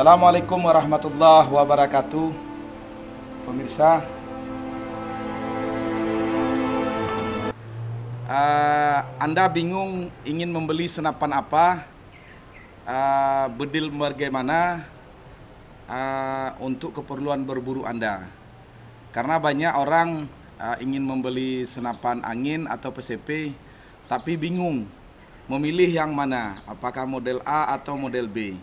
Assalamualaikum warahmatullahi wabarakatuh. Pemirsa. Uh, Anda bingung ingin membeli senapan apa? Uh, Bedil bagaimana? Uh, Untuk keperluan berburu Anda. Karena banyak orang uh, ingin membeli senapan angin atau PCP Tapi bingung memilih yang mana? Apakah model A atau model B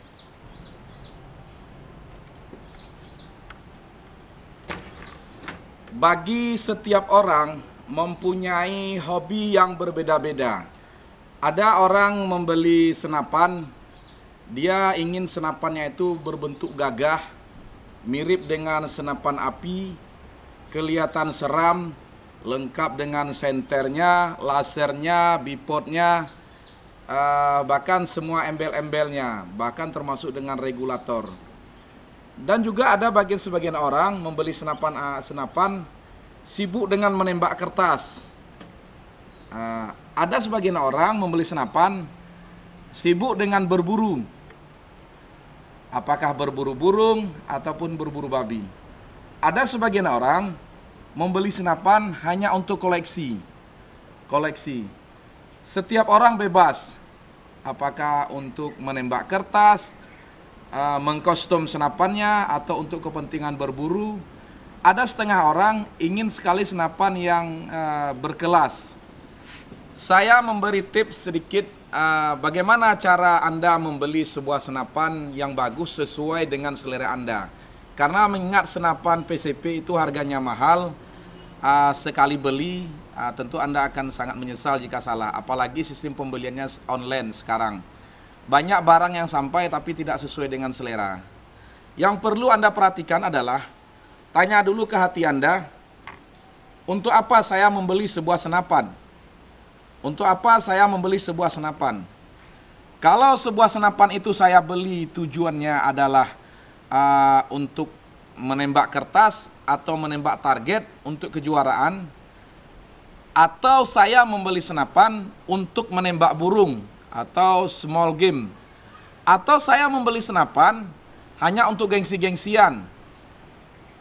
bagi setiap orang mempunyai hobi yang berbeda-beda. Ada orang membeli senapan, dia ingin senapannya itu berbentuk gagah, mirip dengan senapan api, kelihatan seram, lengkap dengan senternya, lasernya, bipodnya, uh, bahkan semua embel-embelnya, bahkan termasuk dengan regulator. Dan juga ada bagian sebagian orang membeli senapan uh, senapan sibuk dengan menembak kertas. Uh, ada sebagian orang membeli senapan sibuk dengan berburu. Apakah berburu burung ataupun berburu babi. Ada sebagian orang membeli senapan hanya untuk koleksi. Koleksi. Setiap orang bebas. Apakah untuk menembak kertas, uh, mengkostum senapannya atau untuk kepentingan berburu. Ada setengah orang ingin sekali senapan yang uh, berkelas. Saya memberi tips sedikit uh, bagaimana cara Anda membeli sebuah senapan yang bagus sesuai dengan selera Anda. Karena mengingat senapan PCP itu harganya mahal, uh, sekali beli uh, tentu Anda akan sangat menyesal jika salah. Apalagi sistem pembeliannya online sekarang. Banyak barang yang sampai tapi tidak sesuai dengan selera. Yang perlu Anda perhatikan adalah tanya dulu ke hati Anda, untuk apa saya membeli sebuah senapan? Untuk apa saya membeli sebuah senapan? Kalau sebuah senapan itu saya beli tujuannya adalah uh, untuk menembak kertas atau menembak target untuk kejuaraan, atau saya membeli senapan untuk menembak burung atau small game atau saya membeli senapan hanya untuk gengsi-gengsian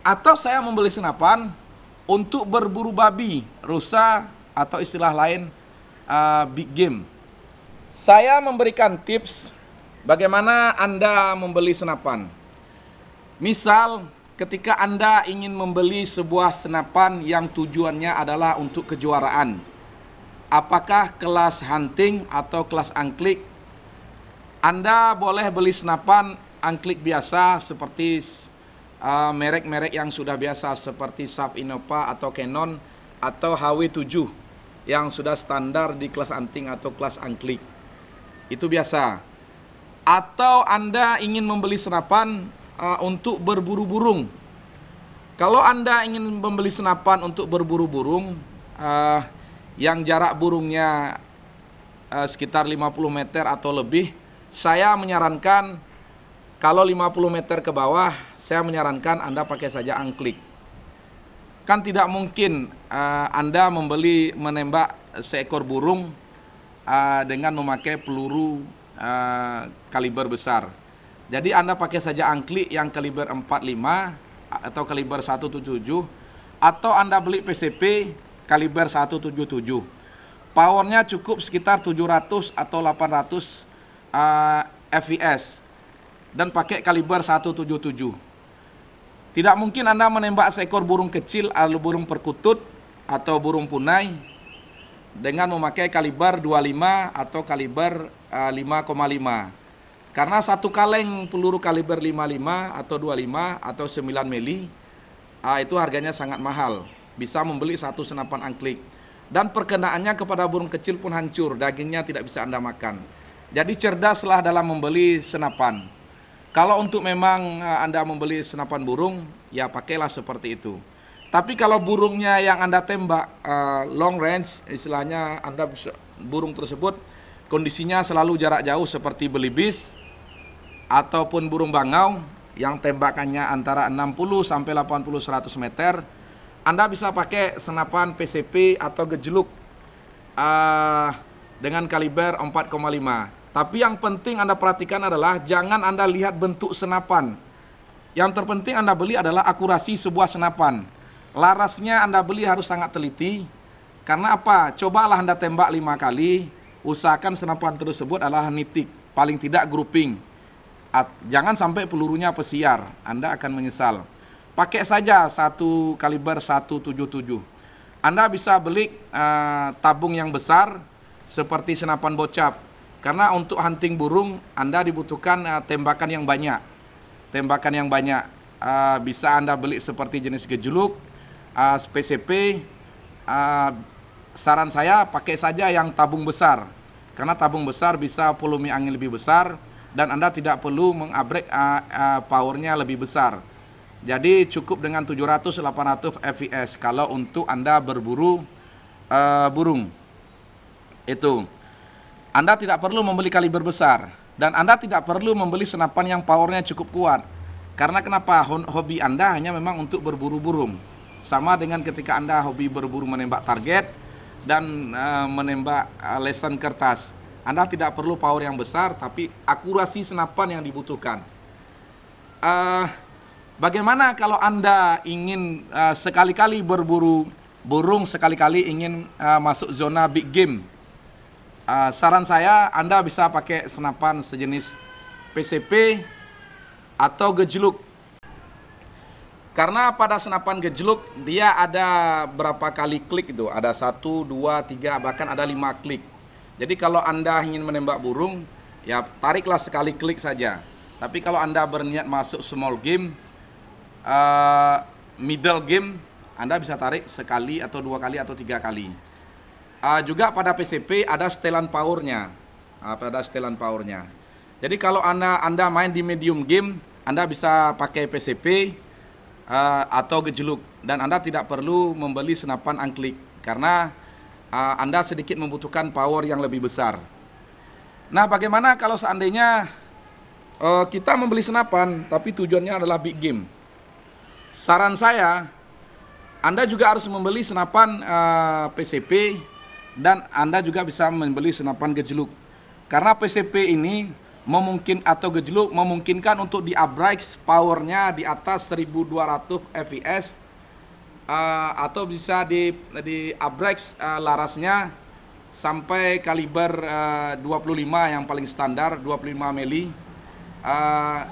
atau saya membeli senapan untuk berburu babi, rusa atau istilah lain uh, big game. Saya memberikan tips bagaimana Anda membeli senapan. Misal ketika Anda ingin membeli sebuah senapan yang tujuannya adalah untuk kejuaraan apakah kelas hunting atau kelas angklik. Anda boleh beli senapan angklik biasa seperti uh, merek-merek uh, yang sudah biasa seperti Sub Innova atau Canon atau HW7 yang sudah standar di kelas hunting atau kelas angklik. Itu biasa. Atau Anda ingin membeli senapan uh, untuk berburu burung. Kalau Anda ingin membeli senapan untuk berburu burung, uh, yang jarak burungnya uh, sekitar 50 meter atau lebih, saya menyarankan kalau 50 meter ke bawah, saya menyarankan Anda pakai saja angklik. Kan tidak mungkin uh, Anda membeli menembak seekor burung uh, dengan memakai peluru uh, kaliber besar. Jadi Anda pakai saja angklik yang kaliber 45 atau kaliber 177 atau Anda beli PCP kaliber 177. Powernya cukup sekitar 700 atau 800 uh, fps dan pakai kaliber 177. Tidak mungkin Anda menembak seekor burung kecil atau burung perkutut atau burung punai dengan memakai kaliber 25 atau kaliber uh, 5,5. Karena satu kaleng peluru kaliber 55 atau 25 atau 9 mili uh, itu harganya sangat mahal bisa membeli satu senapan angklik. Dan perkenaannya kepada burung kecil pun hancur, dagingnya tidak bisa Anda makan. Jadi cerdaslah dalam membeli senapan. Kalau untuk memang eh, Anda membeli senapan burung, ya pakailah seperti itu. Tapi kalau burungnya yang Anda tembak uh, long range, istilahnya Anda burung tersebut kondisinya selalu jarak jauh seperti belibis ataupun burung bangau yang tembakannya antara 60 sampai 80 100 meter anda bisa pakai senapan PCP atau gejluk uh, dengan kaliber 4,5. Tapi yang penting Anda perhatikan adalah jangan Anda lihat bentuk senapan. Yang terpenting Anda beli adalah akurasi sebuah senapan. Larasnya Anda beli harus sangat teliti. Karena apa? Cobalah Anda tembak lima kali, usahakan senapan tersebut adalah nitik, paling tidak grouping. Jangan sampai pelurunya pesiar, Anda akan menyesal. Pakai saja satu kaliber 177. Anda bisa beli uh, tabung yang besar seperti senapan bocap karena untuk hunting burung Anda dibutuhkan uh, tembakan yang banyak. Tembakan yang banyak. Uh, bisa Anda beli seperti jenis gejuluk, uh, PCP. Uh, saran saya pakai saja yang tabung besar. Karena tabung besar bisa volume angin lebih besar dan Anda tidak perlu mengabrek uh, uh, powernya lebih besar. Jadi cukup dengan 700-800 fps kalau untuk Anda berburu uh, burung. Itu. Anda tidak perlu membeli kaliber besar dan Anda tidak perlu membeli senapan yang powernya cukup kuat. Karena kenapa? Hobi Anda hanya memang untuk berburu burung. Sama dengan ketika Anda hobi berburu menembak target dan uh, menembak uh, lesan kertas. Anda tidak perlu power yang besar, tapi akurasi senapan yang dibutuhkan. Uh, bagaimana kalau Anda ingin uh, sekali-kali berburu burung, sekali-kali ingin uh, masuk zona big game? Uh, saran saya Anda bisa pakai senapan sejenis PCP atau gejluk. Karena pada senapan gejluk dia ada berapa kali klik itu, ada satu, dua, tiga, bahkan ada lima klik. Jadi kalau Anda ingin menembak burung, ya tariklah sekali klik saja. Tapi kalau Anda berniat masuk small game, uh, middle game, Anda bisa tarik sekali atau dua kali atau tiga kali. Uh, juga pada PCP ada setelan powernya. Uh, pada setelan powernya. Jadi kalau anda anda main di medium game, anda bisa pakai PCP uh, atau gejluk dan anda tidak perlu membeli senapan angklik karena uh, anda sedikit membutuhkan power yang lebih besar. Nah, bagaimana kalau seandainya uh, kita membeli senapan tapi tujuannya adalah big game? Saran saya, anda juga harus membeli senapan uh, PCP dan Anda juga bisa membeli senapan gejluk. Karena PCP ini memungkin atau gejluk memungkinkan untuk di abrix powernya di atas 1200 fps uh, atau bisa di di abrix uh, larasnya sampai kaliber uh, 25 yang paling standar 25 mili uh,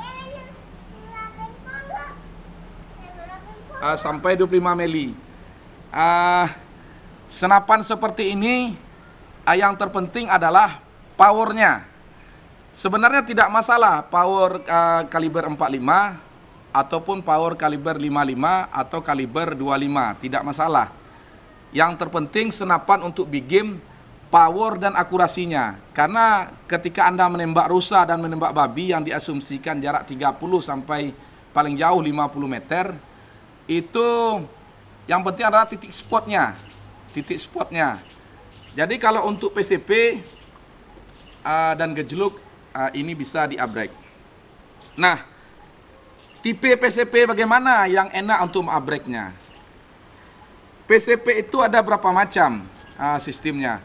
uh, sampai 25 mili uh, Senapan seperti ini eh, yang terpenting adalah powernya. Sebenarnya tidak masalah power uh, kaliber 45 ataupun power kaliber 55 atau kaliber 25, tidak masalah. Yang terpenting senapan untuk big game power dan akurasinya. Karena ketika Anda menembak rusa dan menembak babi yang diasumsikan jarak 30 sampai paling jauh 50 meter, itu yang penting adalah titik spotnya titik spotnya. Jadi kalau untuk PCP uh, dan gejluk uh, ini bisa diabrek. Nah, tipe PCP bagaimana yang enak untuk abreknya? PCP itu ada berapa macam uh, sistemnya?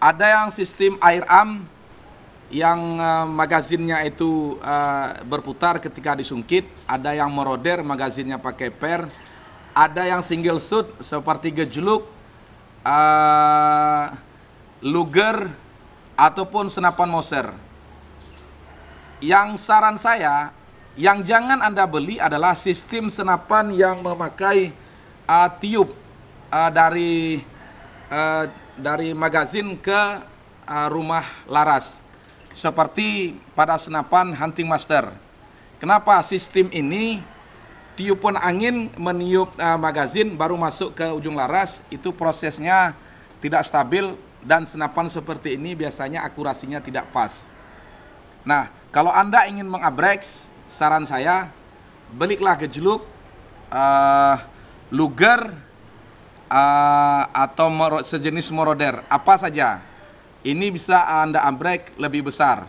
Ada yang sistem air am yang uh, magazinnya itu uh, berputar ketika disungkit, ada yang moroder magazinnya pakai per, ada yang single shoot seperti gejluk, uh, Luger ataupun senapan Moser. Yang saran saya, yang jangan Anda beli adalah sistem senapan yang memakai uh, tiup uh, dari uh, dari magazin ke uh, rumah laras. Seperti pada senapan Hunting Master. Kenapa sistem ini tiupan angin meniup uh, magazin baru masuk ke ujung laras itu prosesnya tidak stabil dan senapan seperti ini biasanya akurasinya tidak pas. Nah, kalau Anda ingin mengabrek, saran saya beliklah gejluk uh, luger uh, atau sejenis moroder apa saja. Ini bisa Anda abrek lebih besar.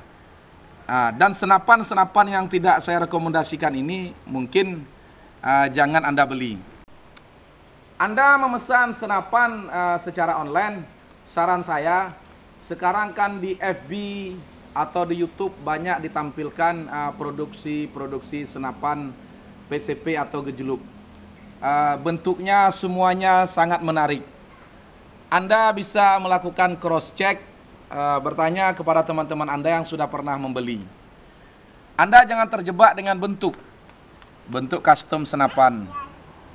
Uh, dan senapan-senapan yang tidak saya rekomendasikan ini mungkin uh, jangan Anda beli. Anda memesan senapan uh, secara online, saran saya sekarang kan di FB atau di YouTube banyak ditampilkan produksi-produksi uh, senapan PCP atau gejluk. Uh, bentuknya semuanya sangat menarik. Anda bisa melakukan cross check, uh, bertanya kepada teman-teman Anda yang sudah pernah membeli. Anda jangan terjebak dengan bentuk, bentuk custom senapan.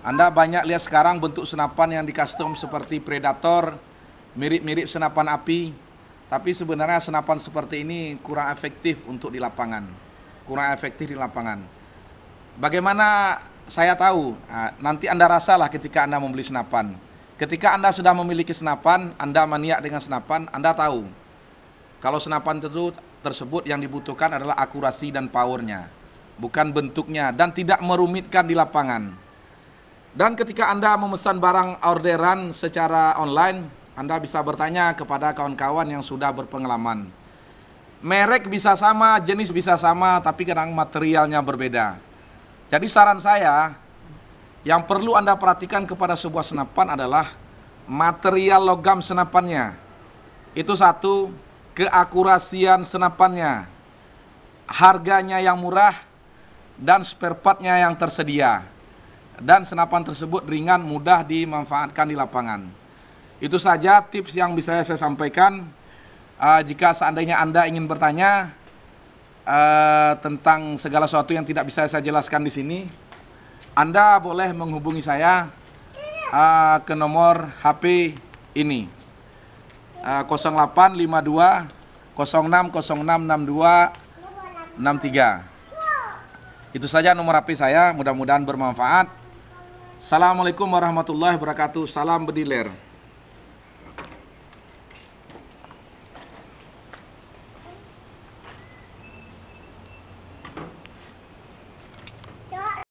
Anda banyak lihat sekarang bentuk senapan yang di custom seperti Predator, mirip-mirip senapan api, tapi sebenarnya senapan seperti ini kurang efektif untuk di lapangan. Kurang efektif di lapangan. Bagaimana saya tahu? Nah, nanti Anda rasalah ketika Anda membeli senapan. Ketika Anda sudah memiliki senapan, Anda maniak dengan senapan, Anda tahu. Kalau senapan itu tersebut yang dibutuhkan adalah akurasi dan powernya. Bukan bentuknya dan tidak merumitkan di lapangan. Dan ketika Anda memesan barang orderan secara online, anda bisa bertanya kepada kawan-kawan yang sudah berpengalaman. Merek bisa sama, jenis bisa sama, tapi kadang materialnya berbeda. Jadi saran saya, yang perlu Anda perhatikan kepada sebuah senapan adalah material logam senapannya. Itu satu, keakurasian senapannya, harganya yang murah, dan spare partnya yang tersedia. Dan senapan tersebut ringan, mudah dimanfaatkan di lapangan. Itu saja tips yang bisa saya sampaikan. Uh, jika seandainya Anda ingin bertanya uh, tentang segala sesuatu yang tidak bisa saya jelaskan di sini, Anda boleh menghubungi saya uh, ke nomor HP ini. Uh, 0852 060662 63. Itu saja nomor HP saya, mudah-mudahan bermanfaat. Assalamualaikum warahmatullahi wabarakatuh. Salam bediler.